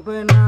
open up.